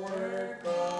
work of